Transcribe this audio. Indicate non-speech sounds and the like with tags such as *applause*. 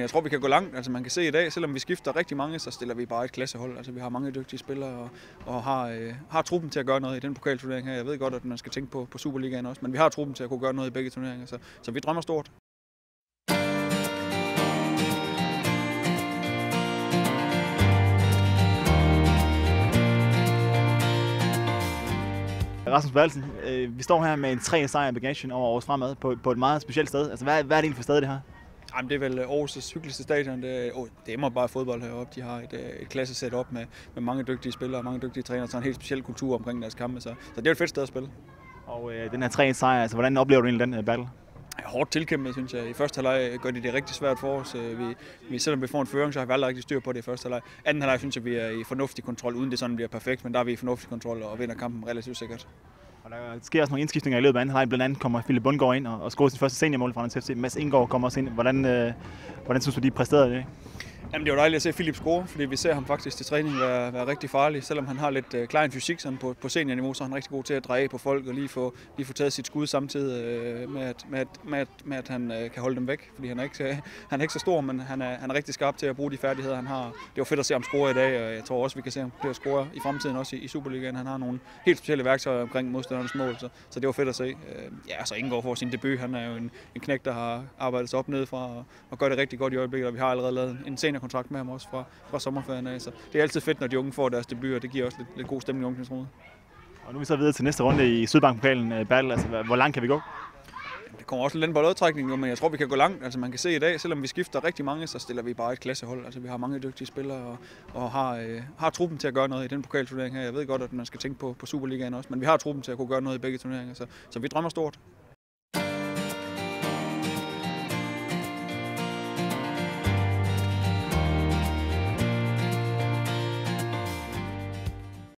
Jeg tror, vi kan gå langt. Altså, man kan se i dag, selvom vi skifter rigtig mange, så stiller vi bare et klassehold. Altså, vi har mange dygtige spillere og, og har, øh, har truppen til at gøre noget i den pokalturnering her. Jeg ved godt, at man skal tænke på, på Superligaen også, men vi har truppen til at kunne gøre noget i begge turneringer, så, så vi drømmer stort. Rasmus Bertelsen, øh, vi står her med en 3 sejr i bagagen over Aarhus Fremad på, på et meget specielt sted. Altså, hvad, hvad er det egentlig for sted, det her? Jamen, det er vel Aarhus' hyggeligste stadion. Det, oh, det er bare fodbold heroppe. De har et, øh, et klasse op med, med mange dygtige spillere og mange dygtige trænere. Så en helt speciel kultur omkring deres kampe. Så, så det er et fedt sted at spille. Og øh, den her tre sejr, altså, hvordan oplever du egentlig den uh, battle? hårdt tilkæmpet, synes jeg. I første halvleg gør de det rigtig svært for os. Vi, vi, selvom vi får en føring, så har vi aldrig rigtig styr på det i første halvleg. Anden halvleg synes jeg, vi er i fornuftig kontrol, uden det sådan bliver perfekt, men der er vi i fornuftig kontrol og vinder kampen relativt sikkert. Og der sker også nogle indskiftninger i løbet af anden halvleg. Blandt andet kommer Philip Bundgaard ind og, og scorer sin første seniormål fra FC. Mads Indgaard kommer også ind. Hvordan, øh, hvordan synes du, de præsterede det? Jamen, det er jo dejligt at se Philip score, fordi vi ser ham faktisk til træning være, være rigtig farlig. Selvom han har lidt uh, klein fysik sådan på, på seniorniveau, så er han rigtig god til at dreje på folk og lige få, lige få taget sit skud samtidig øh, med, at, med, at, med, at, med, at han øh, kan holde dem væk. Fordi han er, ikke, øh, *laughs* han er ikke så stor, men han er, han er rigtig skarp til at bruge de færdigheder, han har. Det var fedt at se ham score i dag, og jeg tror også, vi kan se ham til at score i fremtiden også i, i Superligaen. Han har nogle helt specielle værktøjer omkring modstandernes mål, så, så det var fedt at se. Øh, ja, så Indgår for sin debut. Han er jo en, en knæk, der har arbejdet sig op nedefra og, og gør det rigtig godt i øjeblikket, og vi har allerede lavet en seniorkontrakt med ham også fra, fra sommerferien af. Så det er altid fedt, når de unge får deres debut, og det giver også lidt, lidt god stemning i omklædningsrummet. Og nu er vi så videre til næste runde i Sydbank-pokalen uh, battle. Altså, hvor langt kan vi gå? Det kommer også lidt på lodtrækningen, men jeg tror, vi kan gå langt. Altså, man kan se i dag, selvom vi skifter rigtig mange, så stiller vi bare et klassehold. Altså, vi har mange dygtige spillere og, og har, øh, har truppen til at gøre noget i den pokalturnering her. Jeg ved godt, at man skal tænke på, på Superligaen også, men vi har truppen til at kunne gøre noget i begge turneringer, så, så vi drømmer stort.